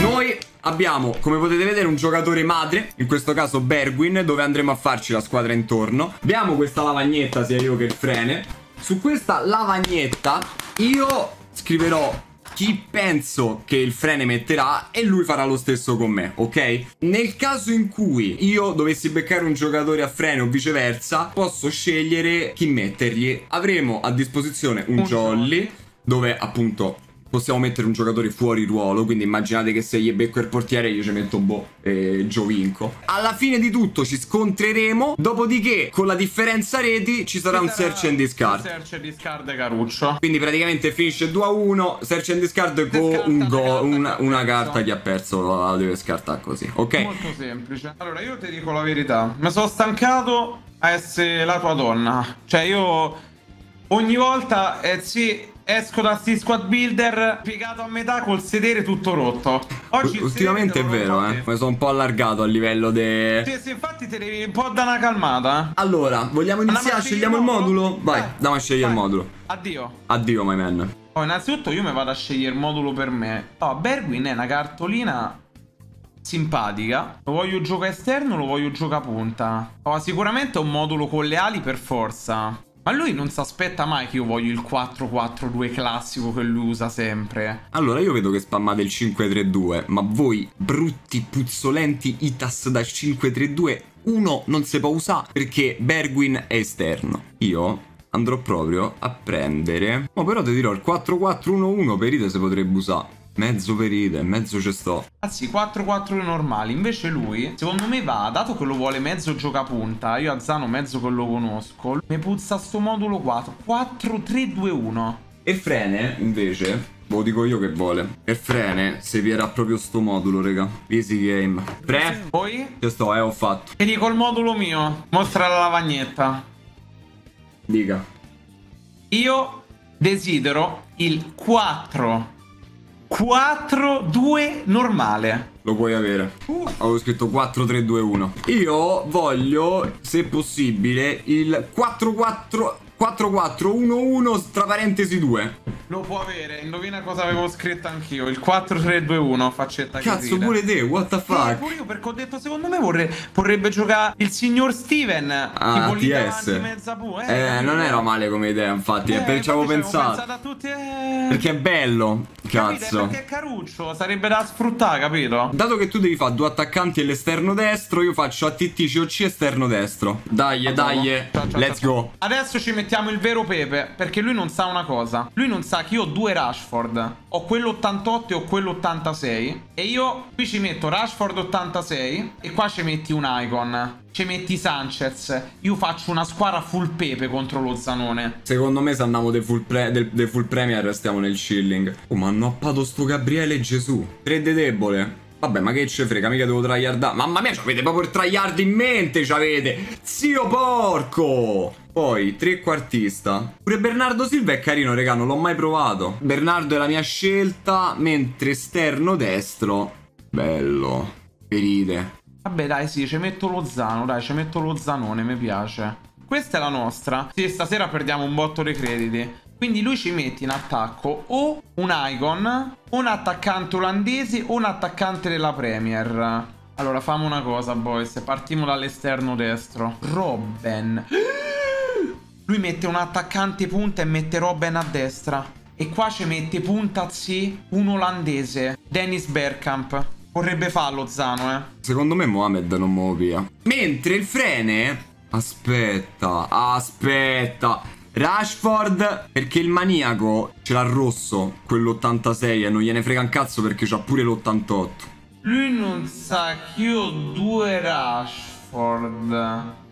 Noi abbiamo, come potete vedere, un giocatore madre, in questo caso Berwin, dove andremo a farci la squadra intorno. Abbiamo questa lavagnetta, sia io che il frene. Su questa lavagnetta io scriverò chi penso che il frene metterà e lui farà lo stesso con me, ok? Nel caso in cui io dovessi beccare un giocatore a frene o viceversa, posso scegliere chi mettergli. Avremo a disposizione un, un jolly dove appunto possiamo mettere un giocatore fuori ruolo, quindi immaginate che se gli becco il portiere io ci metto boh, eh, Giovinco. Alla fine di tutto ci scontreremo, dopodiché con la differenza reti ci sarà ci un sarà search and discard. Search and discard Caruccio. Quindi praticamente finisce 2 a 1, search and discard con un go, una, una carta che ha perso, la deve scartare così, ok? Molto semplice. Allora io ti dico la verità, mi sono stancato a essere la tua donna. Cioè io ogni volta, eh sì esco da sti squad builder piegato a metà col sedere tutto rotto. Oggi Ultimamente è vero, eh. Mi sono un po' allargato a livello de... Sì, sì, infatti te devi un po' da una calmata. Allora, vogliamo iniziare? Scegliamo il modulo? Vai, eh, andiamo a scegliere il modulo. Addio. Addio, my man. Oh, innanzitutto io mi vado a scegliere il modulo per me. Oh, Berwin è una cartolina simpatica. Lo voglio giocare esterno, lo voglio giocare punta. Oh, sicuramente è un modulo con le ali per forza. Ma lui non si aspetta mai che io voglio il 4-4-2 classico che lui usa sempre. Allora, io vedo che spammate il 5-3-2, ma voi, brutti, puzzolenti Itas da 5-3-2, uno non si può usare perché Bergwin è esterno. Io andrò proprio a prendere... Ma però ti dirò, il 4-4-1-1 per Ide si potrebbe usare. Mezzo perite, mezzo ci sto. Anzi, 4-4 normali. Invece lui, secondo me va, dato che lo vuole mezzo giocapunta, io a Zano mezzo che lo conosco, mi puzza sto modulo 4. 4-3-2-1. E Frene, invece, lo dico io che vuole. E Frene, se vi era proprio sto modulo, raga. Easy game. Pre? Poi? Ci sto, eh, ho fatto. E dico il modulo mio. Mostra la lavagnetta. Dica. Io desidero il 4 4-2 normale. Lo puoi avere. Uh. Avevo scritto 4-3-2-1. Io voglio, se possibile, il 4-4... 4-4-1-1 tra parentesi 2. Lo può avere, indovina cosa avevo scritto anch'io. Il 4-3-2-1, faccetta Cazzo, pure te, what the fuck? Eh, pure io perché ho detto, secondo me vorrei, vorrebbe giocare il signor Steven. Ah, TS. mezza pu. Eh, eh non era male come idea, infatti. Eh, ci avevo pensato. Tutti, eh... Perché è bello. Cazzo. Perché è caruccio, sarebbe da sfruttare, capito? Dato che tu devi fare due attaccanti all'esterno destro, io faccio ATT COC esterno destro. Dai, dai, let's go. Adesso ci mettiamo il vero Pepe, perché lui non sa una cosa. Lui non sa sa che io ho due Rashford. Ho quello 88 e ho quello 86. E io qui ci metto Rashford 86 e qua ci metti un icon. Ci metti Sanchez. Io faccio una squadra full pepe contro lo Zanone. Secondo me se andiamo dei full, del, de full premier restiamo nel chilling. Oh, ma hanno appato sto Gabriele Gesù. 3 de debole. Vabbè, ma che ce frega, mica devo tryhardare. Mamma mia, avete proprio il tryhard in mente, c'avete. Zio porco! Poi, trequartista. Pure Bernardo Silva è carino, regà, non l'ho mai provato. Bernardo è la mia scelta, mentre esterno destro. Bello. Ferite. Vabbè, dai, sì, ci metto lo Zano, dai, ci metto lo Zanone, mi piace. Questa è la nostra. Sì, stasera perdiamo un botto dei crediti. Quindi lui ci mette in attacco o un icon, un attaccante olandese o un attaccante della Premier. Allora, famo una cosa, boys. Partiamo dall'esterno destro. Robben. Lui mette un attaccante punta e mette Robben a destra. E qua ci mette punta Z un olandese. Dennis Bergkamp. Vorrebbe farlo Zano, eh. Secondo me Mohamed non muove via. Mentre il frene... Aspetta, aspetta. Rashford perché il maniaco ce l'ha rosso, quello86 e non gliene frega un cazzo perché c'ha pure l'88. Lui non sa che io ho due Rashford.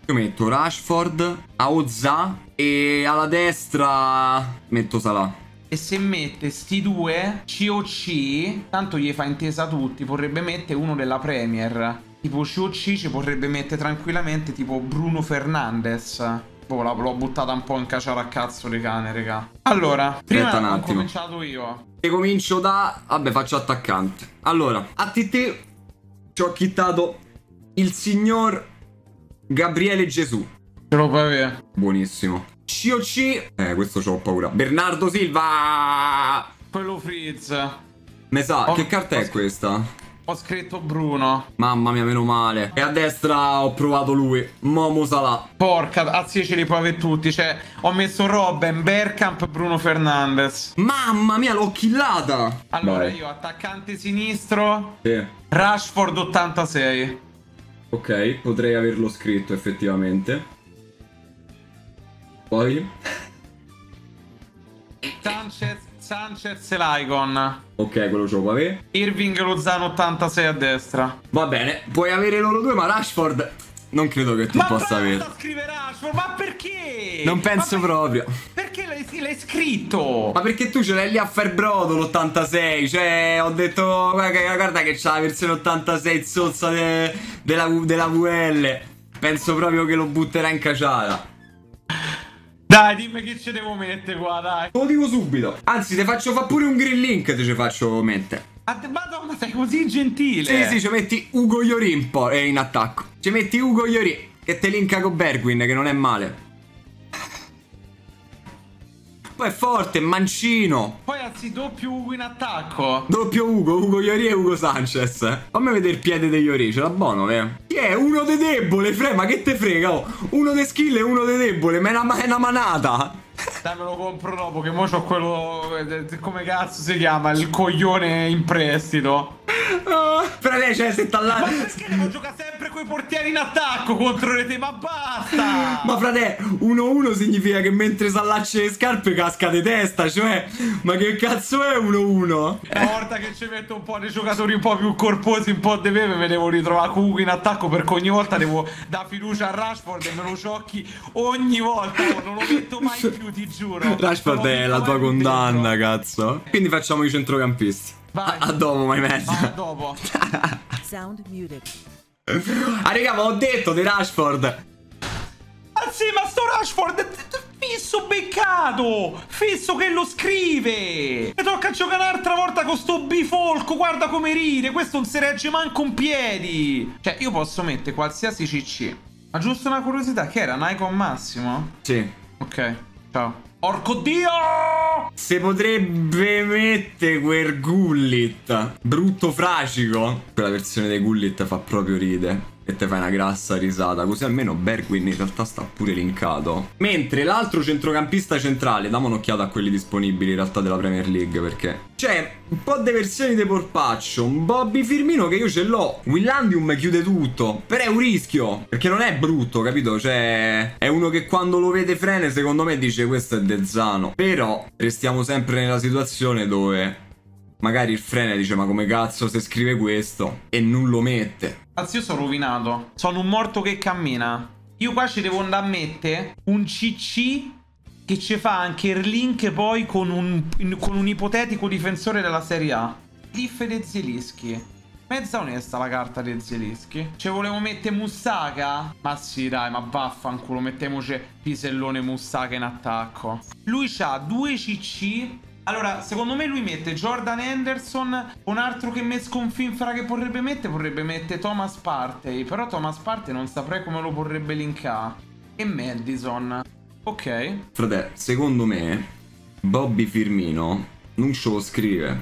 Io metto Rashford, Aozza e alla destra metto Salah. E se mette sti due COC, tanto gli fa intesa tutti, potrebbe mettere uno della Premier. Tipo COC ci potrebbe mettere tranquillamente tipo Bruno Fernandes. Boh, l'ho buttata un po' in cacciare a cazzo di cane, raga. Allora, prima Aspetta ho cominciato io. E comincio da... Vabbè, faccio attaccante. Allora, a TT ci ho chittato il signor Gabriele Gesù. Ce lo puoi avere. Buonissimo. COC. Eh, questo c'ho paura. Bernardo Silva. Quello Frizz. Me sa, Ho- che carta ho è questa? Ho scritto Bruno. Mamma mia, meno male. E a destra ho provato lui. Momo Salah. Porca, anzi ce li puoi avere tutti. Cioè, ho messo Robben, Bergkamp, Bruno Fernandes. Mamma mia, l'ho killata. Allora, Vai. io attaccante sinistro, Sì. Rashford 86. Ok, potrei averlo scritto effettivamente. Poi. Sanchez, Sanchez e Lygon. Ok, quello ce lo può avere. Irving Lozano 86 a destra. Va bene, puoi avere loro due, ma Rashford. Non credo che tu ma possa avere. scrivere Rashford, ma perché? Non penso Ma per- proprio. Perché l'hai, scritto? Ma perché tu ce l'hai lì a Ferbrodo l'86? Cioè, ho detto, guarda, guarda che c'ha la versione 86 zozza de- della, della VL. Penso proprio che lo butterà in caciara. Dai, dimmi che ci devo mettere qua, dai. Te lo dico subito. Anzi, te faccio fa pure un green link, te ci faccio mettere. Te- Madonna, sei così gentile. Sì, sì, ci metti Ugo Iori in, po- eh, in attacco. Ci metti Ugo Iori, che te linka con Bergwin, che non è male. Poi è forte, mancino. Poi anzi doppio Ugo in attacco. Doppio Ugo, Ugo Iori e Ugo Sanchez. Fammi vedere il piede di Iori, ce l'ha buono, eh. Chi è? Uno de debole, fre, ma che te frega? Oh, uno de skill e uno de debole, ma è una, ma è una manata. Dai, me lo compro dopo, che mo c'ho quello... eh, Come cazzo si chiama? Il coglione in prestito. Ah, frate, cioè, se là... Ma perché devo giocare sempre coi portieri in attacco contro le te? Ma basta! Ma frate, 1-1 significa che mentre s'allaccia le scarpe casca di testa, cioè, ma che cazzo è 1-1? Una volta che ci metto un po' di giocatori un po' più corposi, un po' di pepe, me devo ritrovare comunque in attacco perché ogni volta devo dare fiducia a Rashford e me lo ciocchi ogni volta. oh, non lo metto mai più, ti giuro. Rashford è la tua condanna, dentro. cazzo. Quindi facciamo i centrocampisti. Vai. A, a dopo, mai Va mezza. dopo. Sound muted. Ah, raga, ma ho detto di Rashford. Ah sì, ma sto Rashford fisso beccato! Fisso che lo scrive! E tocca giocare un'altra volta con sto bifolco, guarda come ride, questo non si regge manco in piedi! Cioè, io posso mettere qualsiasi CC. Ma giusto una curiosità, che era Nikon Massimo? Sì. Ok, ciao. Orco Dio! Se potrebbe mettere quel Gullit brutto fracico. Quella versione dei Gullit fa proprio ride. E te fai una grassa risata. Così almeno Bergwin in realtà sta pure linkato. Mentre l'altro centrocampista centrale, dammo un'occhiata a quelli disponibili in realtà della Premier League. Perché c'è un po' di versioni di Porpaccio. Un Bobby Firmino che io ce l'ho. Willandium chiude tutto. Però è un rischio. Perché non è brutto, capito? Cioè, è uno che quando lo vede frene, secondo me dice questo è Dezzano. Però restiamo sempre nella situazione dove magari il frene dice ma come cazzo se scrive questo e non lo mette. Anzi, io sono rovinato. Sono un morto che cammina. Io qua ci devo andare a mettere un CC che ci fa anche il link poi con un, con un ipotetico difensore della Serie A. Diff de Zielinski. Mezza onesta la carta di Zielinski. Ci volevo mettere Mussaka? Ma sì, dai, ma vaffanculo, mettiamoci Pisellone Mussaka in attacco. Lui ha due CC allora, secondo me lui mette Jordan Henderson. Un altro che me sconfinfera che vorrebbe mettere, vorrebbe mettere Thomas Partey. Però Thomas Partey non saprei come lo vorrebbe linkare. E Madison. Ok. Frate, secondo me Bobby Firmino non ce lo scrive.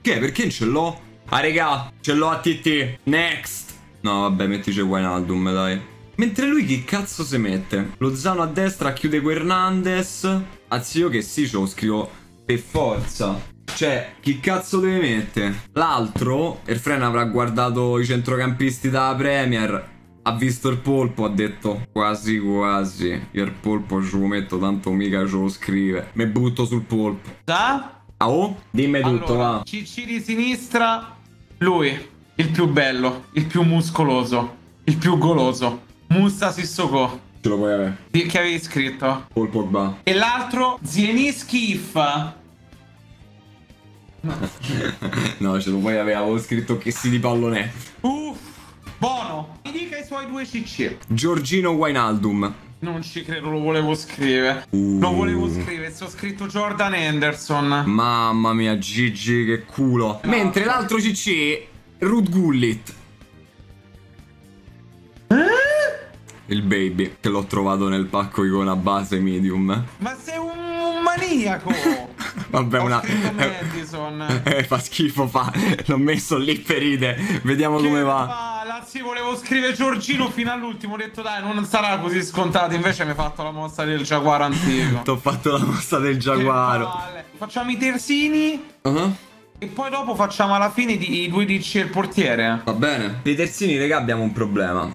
Che? Perché ce l'ho? Ah regà, ce l'ho a TT. Next. No, vabbè, mettici Wijnaldum, dai. Mentre lui che cazzo si mette? Lo Zano a destra chiude Hernandez. Anzi, io che sì, ce lo scrivo per forza. Cioè, chi cazzo deve mettere? L'altro, Erfren avrà guardato i centrocampisti dalla Premier. Ha visto il polpo, ha detto quasi quasi. Io il polpo ce lo metto, tanto mica ce lo scrive. Me butto sul polpo. Già? Ah, oh? Dimmi tutto, allora, va. CC di sinistra. Lui. Il più bello. Il più muscoloso. Il più goloso. Musa Sissoko. Ce lo puoi avere. Che avevi scritto? Paul Pogba. E l'altro Zielinski If. no, ce lo puoi avere. Avevo scritto che si di pallone. Uff. Bono. Mi dica i suoi due CC. Giorgino Wijnaldum. Non ci credo, lo volevo scrivere. Uh. Lo volevo scrivere, sto scritto Jordan Henderson. Mamma mia, Gigi, che culo. Mentre l'altro CC, Ruth Gullit. Il baby, che l'ho trovato nel pacco icona base medium. Ma sei un, maniaco! Vabbè, Ho una... Madison. Eh, fa schifo, fa. L'ho messo lì per ride. Vediamo come Che va. palle, Sì, volevo scrivere Giorgino fino all'ultimo. Ho detto, dai, non sarà così scontato. Invece mi hai fatto la mossa del giaguaro antico. Ti ho fatto la mossa del giaguaro. Facciamo i terzini. Uh-huh. E poi dopo facciamo alla fine i due DC e il portiere. Va bene. Dei terzini, raga, abbiamo un problema.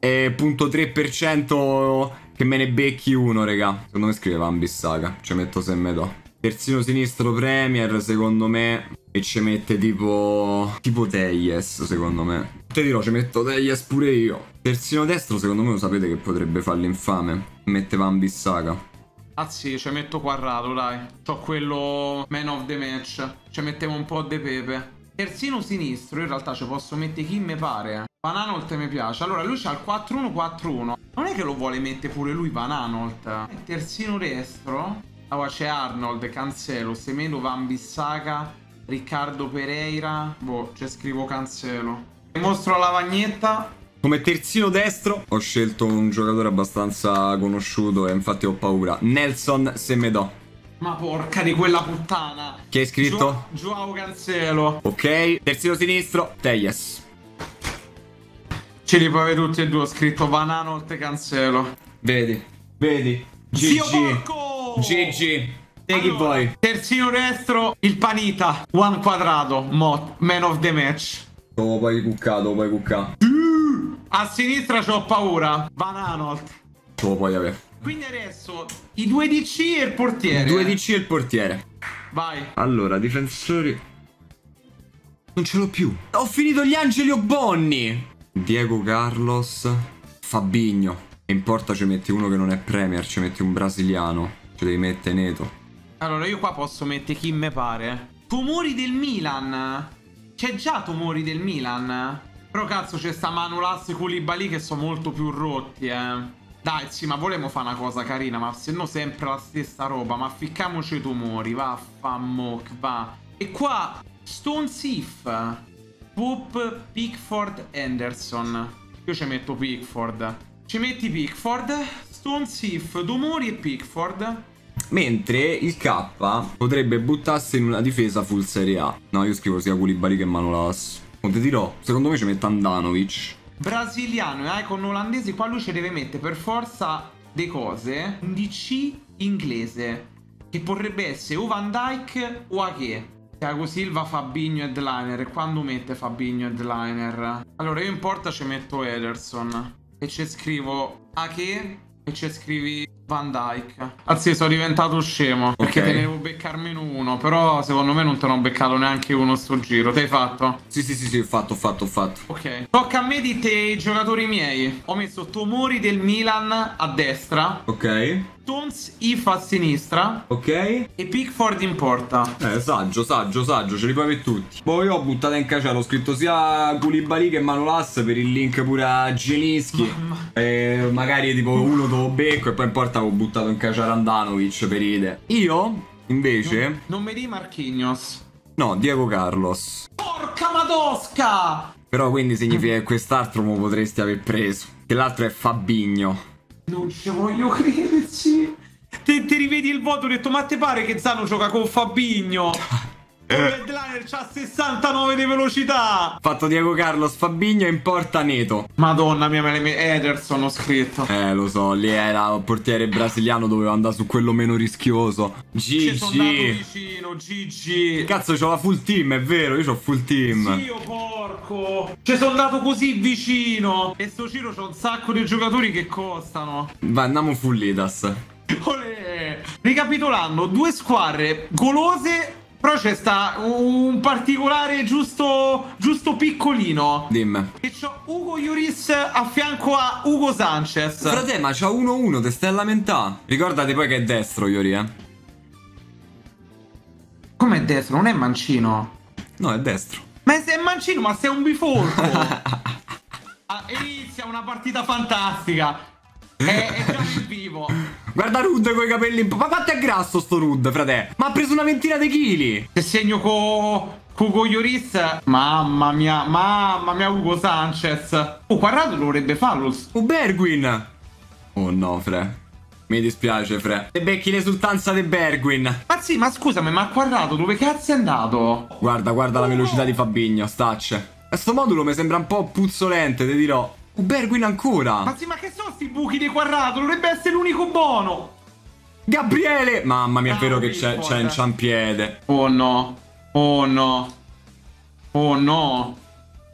33,3% che me ne becchi uno, raga. Secondo me scrive Van Bissaga. Ci metto se me do. Terzino sinistro Premier, secondo me. E ci mette tipo. Tipo Teyes, secondo me. Te dirò, ci metto Teyes pure io. Terzino destro, secondo me lo sapete che potrebbe fare l'infame. Mette Van Bissaga. Ah sì, ci metto quadrato, dai. C'ho quello man of the match. Ci mettevo un po' de pepe. Terzino sinistro, in realtà ci posso mettere chi mi pare. Vananolt mi piace. Allora, lui c'ha il 4-1-4-1. Non è che lo vuole mettere pure lui Vananolt. Terzino destro. Allora c'è Arnold, Cancelo, Semedo, Van Bissaca, Riccardo Pereira. Boh, ci scrivo Cancelo. Vi mostro la lavagnetta. Come terzino destro ho scelto un giocatore abbastanza conosciuto e infatti ho paura. Nelson Semedo. Ma porca di quella puttana. Chi hai scritto? Gio- Joao Cancelo. Ok, terzino sinistro, Teyes. Ce li puoi avere tutti e due, ho scritto Vananolt e Cancelo. Vedi, vedi. Zio GG. porco! GG. Te chi Allora, vuoi? Terzino destro, il Panita. One quadrato, mo, man of the match. Dopo poi cuccato, dopo poi cuccato. A sinistra c'ho paura. Vananolt. Dopo poi avere. Quindi adesso i due DC e il portiere. 2 DC e il portiere. Vai. Allora, difensori. Non ce l'ho più. Ho finito gli Angeli Bonni. Diego Carlos. Fabigno. E in porta ci metti uno che non è Premier, ci metti un brasiliano. Ci devi mettere Neto. Allora io qua posso mettere chi me pare. Tumori del Milan. C'è già tumori del Milan. Però cazzo c'è sta Manolas e Koulibaly che sono molto più rotti, eh. Dai, sì, ma volevamo fare una cosa carina, ma se no sempre la stessa roba. Ma ficcamoci i tumori, va, fammoc, va. E qua, Stone Sif, Poop, Pickford, Anderson. Io ci metto Pickford. Ci metti Pickford, Stone Sif, Tumori e Pickford. Mentre il K potrebbe buttarsi in una difesa full Serie A. No, io scrivo sia Koulibaly che Manolas. Non ti dirò, secondo me ci mette Andanovic. Brasiliano e icon olandesi, qua lui ci deve mettere per forza le cose. Un DC inglese. Che potrebbe essere o Van Dyke o Ake. Thiago Silva, Fabinho e Liner. Quando mette Fabinho e Liner? Allora io in porta ci metto Ederson. E ci scrivo Ake. E ci scrivi Van Dyke. Anzi, sono diventato scemo. Perché Ok. te ne devo beccare meno uno. Però secondo me non te ne ho beccato neanche uno sto giro. Te hai fatto? Sì, sì, sì, sì, ho fatto, ho fatto, ho fatto. Ok. Tocca a me di te i giocatori miei. Ho messo Tomori del Milan a destra, Ok, Tons If a sinistra ok. e Pickford in porta. Eh, saggio, saggio, saggio, ce li puoi avere tutti. Poi io ho buttato in caciara, ho scritto sia Koulibaly che Manolas per il link pure a Gelinski. E magari tipo uno dopo becco e poi in porta avevo buttato in caciara Andanovic per idee. Io, invece, Non mi di Marquinhos. no, Diego Carlos. Porca madosca! Però quindi significa che quest'altro lo potresti aver preso. Che l'altro è Fabigno. Non ci voglio crederci. Te, te rivedi il voto, ho detto, ma te pare che Zano gioca con Fabigno? Headliner c'ha 69 di velocità! Fatto Diego Carlos, Fabigno in porta Neto. Madonna mia, me le Ederson ho scritto. Eh, lo so, lì era il portiere brasiliano, doveva andare su quello meno rischioso. GG. vicino, GG. Cazzo, c'ho la full team, è vero, io c'ho full team. Dio porco! Ci sono andato così vicino! E sto giro c'ho un sacco di giocatori che costano. Vai, andiamo full Lidas. Olè! Ricapitolando, due squadre golose. Però c'è sta un particolare giusto, giusto piccolino. Dimmi. E c'ho Ugo Lloris a fianco a Ugo Sanchez. Frate, ma c'ha 1-1, te stai a lamentà. Ricordate poi che è destro, Iori, eh. Com'è destro? Non è mancino. No, è destro. Ma sei mancino, ma sei un bifolco. Ah, inizia una partita fantastica. È, è già nel vivo. Guarda Rud con i capelli in po'. Ma quanto è grasso sto Rud, frate? Ma ha preso una ventina di chili. Se segno co, Hugo Lloris, mamma mia, mamma mia, Hugo Sanchez. Oh, Quadrato dovrebbe farlo. Oh, Bergwin! Oh no, Fre. Mi dispiace, Fre. E becchi l'esultanza di Bergwin. Ma sì, ma scusami, ma Quadrato dove cazzo è andato? Guarda, guarda la velocità di Fabigno, stacce. E sto modulo mi sembra un po' puzzolente, ti dirò. Bergwin ancora! Ma sì, ma che sono sti buchi di Quadrato? Dovrebbe essere l'unico buono. Gabriele! Mamma mia, è Ah, vero che Pickford. c'è, c'è ciampiede. Oh no. Oh no. Oh no.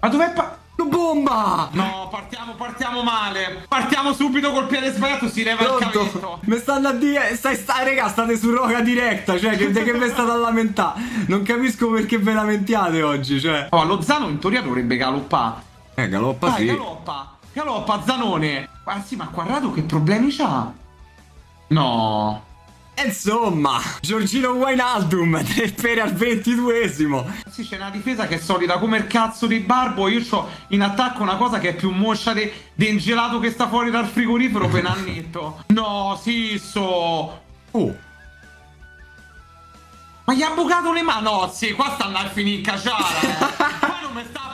Ma dov'è pa- bomba! No, partiamo, partiamo male. Partiamo subito col piede sbagliato, si leva il Pronto? cavetto. Mi stanno a dire. Stai, stai, raga, state su roga diretta. Cioè, che, che vi state a lamentare? Non capisco perché ve lamentiate oggi. Cioè. Oh, lo Zano in teoria dovrebbe galoppare. Eh, galoppa Dai, sì. galoppa. Galoppa, Zanone. Ma sì, ma Quadrato che problemi c'ha? No. Insomma, Giorgino Wijnaldum, 3 pere al 22esimo. Sì, c'è una difesa che è solida come il cazzo di Barbo. Io ho in attacco una cosa che è più moscia di de gelato che sta fuori dal frigorifero per annetto. No, Sisso. Oh, Ma gli ha bucato le mani? No, sì, qua stanno a finire in caciara. eh. Qua non mi sta a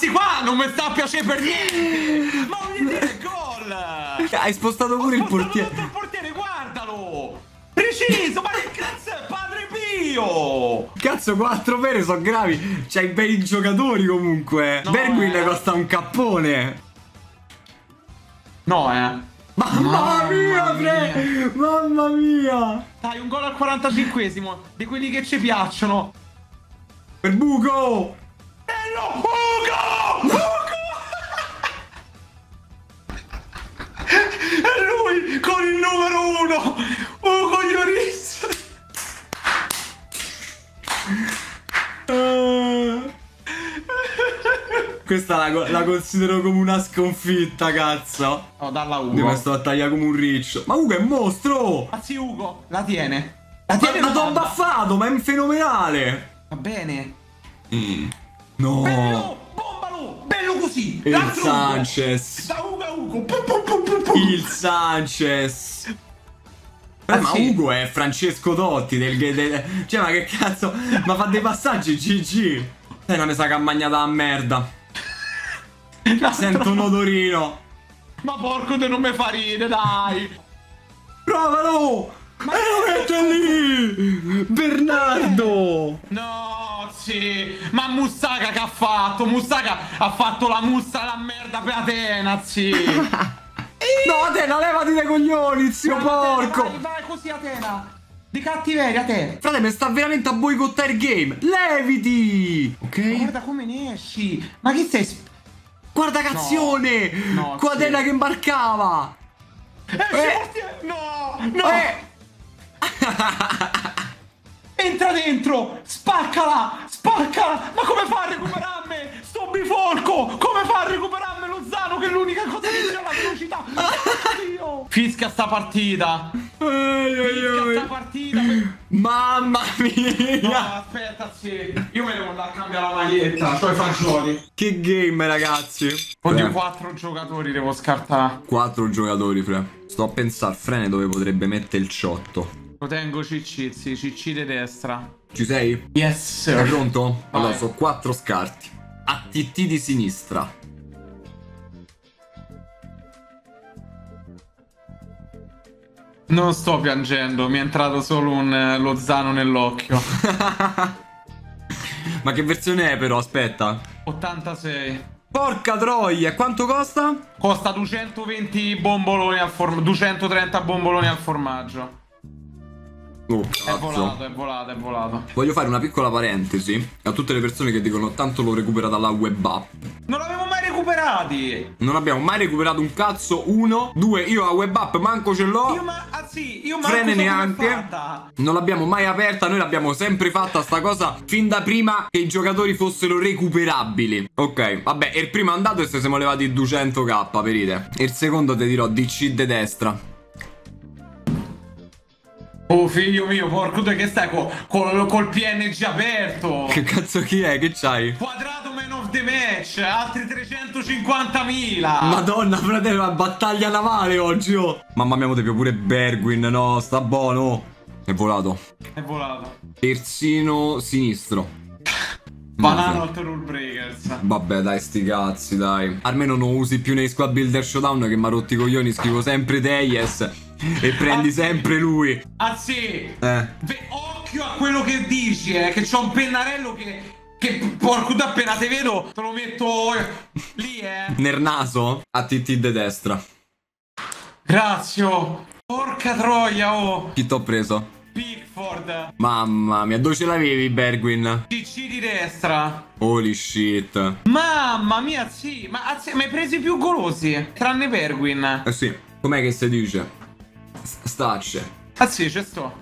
Anzi, qua non mi sta a piacere per niente. Ma voglio dire gol. hai spostato pure il Spostato portiere. il portiere, guardalo. Preciso, ma che cazzo è Padre Pio? Cazzo, 4 pere sono gravi. C'hai bei giocatori comunque. No, Bergwin eh. costa un cappone. No, eh. Mamma, Mamma mia, mia. Fre! Mamma mia! Dai, un gol al 45esimo, di quelli che ci piacciono. Per buco! Bello! Ugo! Ugo! È lui con il numero uno! Ugo Lloris! Questa la, la considero come una sconfitta, cazzo. No, dalla Ugo. sto a tagliare come un riccio. Ma Ugo è un mostro! Anzi, Ugo, la tiene. La tiene ma e t'ho manda. baffato, ma è fenomenale! Va bene. No! Bello! Bombalo! Bello così! Il. Sanchez! Da Ugo Ugo! Pum, pum, pum. Il Sanchez! Ah, ma sì. Ugo è Francesco Totti del, del- Cioè ma che cazzo Ma fa dei passaggi GG Eh non mi sa che ha magnato la merda Sento un odorino Ma porco te non mi fa ridere, dai! Provalo Ma lo mette lì Bernardo No, sì, ma Mustaca che ha fatto? Mustaca ha fatto la musta la merda per Atena, sì. No te la levati dai coglioni zio porco Vai, vai così Atena. Di cattiveria te. Frate mi sta veramente a boicottare il game Leviti Ok Guarda come ne esci. Ma che sei? Guarda cazione No, Quadena sì. che imbarcava Eh. portiere- No, no. Eh Entra dentro, spaccala, spaccala. Ma come fa a recuperarmi? Sto bifolco. Come fa a recuperarmi lo Zano che è l'unica cosa che c'è la velocità? Dio. Fischia sta partita. Fischia sta partita. Mamma No, mia! aspetta, sì. Io me ne voglio andare a cambiare la maglietta. C'ho i fagioli. Che game, ragazzi! Oddio, quattro giocatori devo scartare. Quattro giocatori, Fre. Sto a pensare frene dove potrebbe mettere il ciotto. Lo tengo CC, sì, CC di destra. Ci sei? Yes, Sei sir. pronto? Allora, sono quattro scarti. ATT di sinistra. Non sto piangendo, mi è entrato solo un eh, lo Zano nell'occhio. Ma che versione è però? Aspetta. 86. Porca troia, quanto costa? Costa 220 bomboloni al formaggio. 230 bomboloni al formaggio. Oh, È volato, è volato, è volato. Voglio fare una piccola parentesi a tutte le persone che dicono tanto l'ho recupera dalla web app. Non l'avevo mai recuperati. Non abbiamo mai recuperato un cazzo. Uno, due, io la web app manco ce l'ho. Io ma ah sì, io manco Frene neanche. Non l'abbiamo mai aperta, noi l'abbiamo sempre fatta sta cosa fin da prima che i giocatori fossero recuperabili. Ok, vabbè, il primo è andato e se siamo levati 200k per ide. E il secondo ti dirò DC de destra. Oh figlio mio, porco te che stai co- col, col PNG aperto. Che cazzo chi è? Che c'hai? Quadrato man of the match, altri 350.000. Madonna, fratello, la battaglia navale oggi, oh. Mamma mia, più pure Bergwin, no, sta buono. È volato. È volato. Terzino sinistro. Banana Alt Rule Breakers. Vabbè, dai, sti cazzi, dai. Almeno non usi più nei squad builder showdown che mi ha rotto i coglioni. Scrivo sempre Teyes e prendi Ah, sempre lui. Ah sì! Eh. Occhio a quello che dici, eh, che c'ho un pennarello che... Che porco da appena te vedo, te lo metto eh, lì, eh. Nel naso? A TT de destra. Grazie. Porca troia, oh. Chi t'ho preso? Pickford. Mamma mia, dove ce l'avevi, Bergwin? DC di destra. Holy shit. Mamma mia, sì. Ma mi hai presi più golosi. Tranne Perguin. Eh sì, com'è che si dice? S- Stacce. Ah sì, ci sto.